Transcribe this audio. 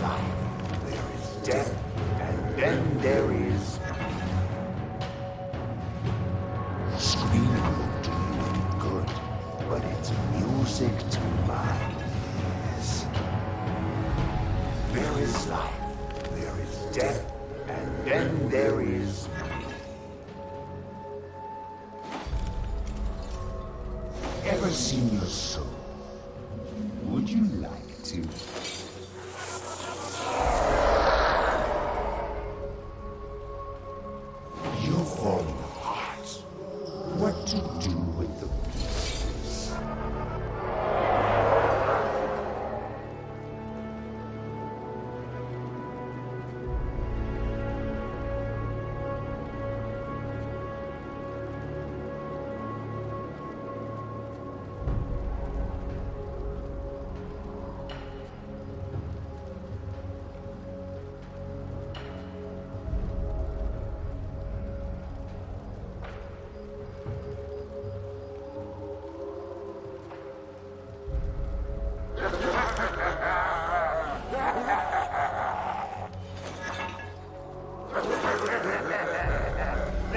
life, there is death, and then there is. Screaming won't do you any good, but it's music to my ears. There is life, there is death, and then there is. Ever seen your soul? Would you like to? What to